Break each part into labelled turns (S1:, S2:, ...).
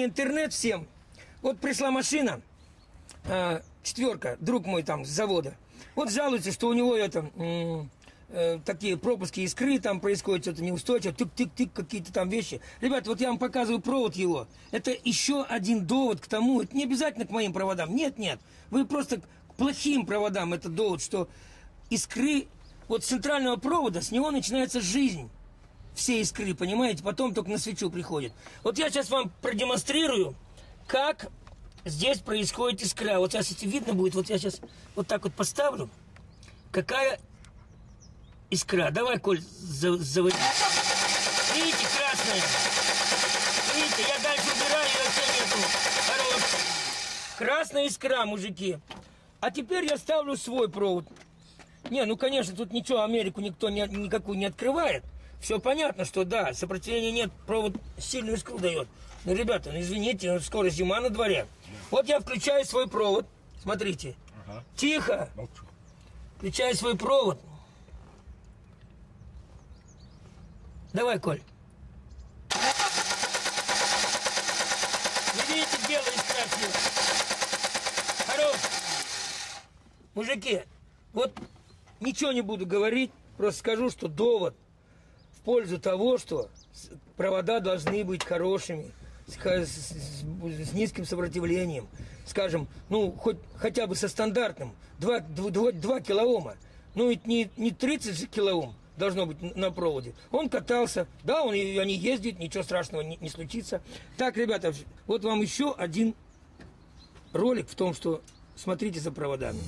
S1: интернет всем. Вот пришла машина, а, четверка, друг мой там с завода. Вот жалуется, что у него это э, такие пропуски искры, там происходит что-то неустойчиво, тык-тык-тык, какие-то там вещи. Ребята, вот я вам показываю провод его. Это еще один довод к тому, это не обязательно к моим проводам. Нет, нет. Вы просто к плохим проводам это довод, что искры, вот с центрального провода, с него начинается жизнь. Все искры, понимаете? Потом только на свечу приходит. Вот я сейчас вам продемонстрирую, как здесь происходит искра. Вот сейчас, если видно будет, вот я сейчас вот так вот поставлю. Какая искра. Давай, Коль, за- заводи. Видите, красная? Видите, я дальше убираю, ее нету. Хорош. Красная искра, мужики. А теперь я ставлю свой провод. Не, ну, конечно, тут ничего, Америку никто не, никакую не открывает. Все понятно, что да, сопротивления нет, провод сильную искру дает. Но, ребята, ну, извините, скоро зима на дворе. Вот я включаю свой провод. Смотрите.
S2: Ага.
S1: Тихо.
S2: Молчу.
S1: Включаю свой провод. Давай, Коль. Не видите, дело. Хорош. Мужики, вот ничего не буду говорить, просто скажу, что довод пользу того, что провода должны быть хорошими, с, с- с- низким сопротивлением, скажем, ну, хоть хотя бы со стандартным, 2, 2, килоома, ну, ведь не, не 30 же килоом должно быть на проводе. Он катался, да, он, и они ездят, ничего страшного не, не случится. Так, ребята, вот вам еще один ролик в том, что смотрите за проводами.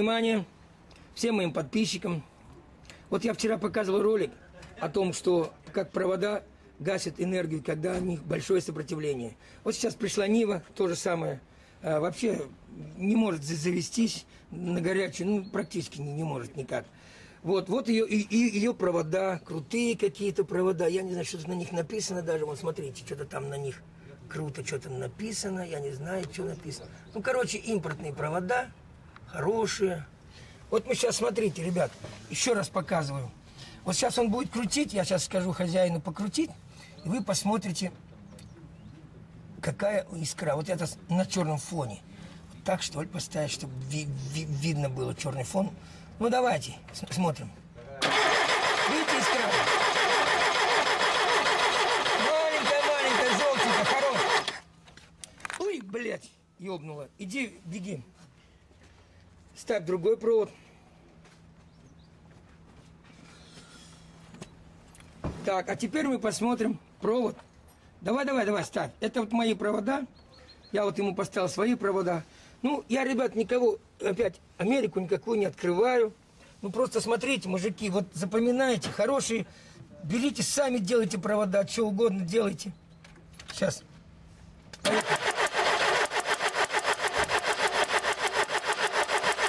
S1: Внимание всем моим подписчикам. Вот я вчера показывал ролик о том, что как провода гасят энергию, когда у них большое сопротивление. Вот сейчас пришла Нива, то же самое. А, вообще не может за- завестись на горячую, ну практически не, не может никак. Вот, вот ее, и, и ее провода, крутые какие-то провода. Я не знаю, что на них написано даже. Вот смотрите, что-то там на них круто что-то написано. Я не знаю, что написано. Ну, короче, импортные провода, хорошие. Вот мы сейчас, смотрите, ребят, еще раз показываю. Вот сейчас он будет крутить, я сейчас скажу хозяину покрутить, и вы посмотрите, какая искра. Вот это на черном фоне. Так, что ли, поставить, чтобы ви- ви- видно было черный фон. Ну, давайте, смотрим. Видите искра? Маленькая-маленькая, желтенькая, хорош. Ой, блядь, ёбнула. Иди, беги. Ставь другой провод. Так, а теперь мы посмотрим провод. Давай, давай, давай, ставь. Это вот мои провода. Я вот ему поставил свои провода. Ну, я, ребят, никого, опять, Америку никакую не открываю. Ну, просто смотрите, мужики, вот запоминайте, хорошие, берите, сами делайте провода, что угодно делайте. Сейчас. Поехали.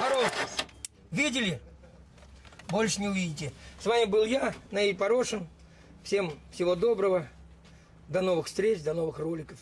S1: Хорош. Видели? Больше не увидите. С вами был я, Наиль Порошин. Всем всего доброго. До новых встреч, до новых роликов.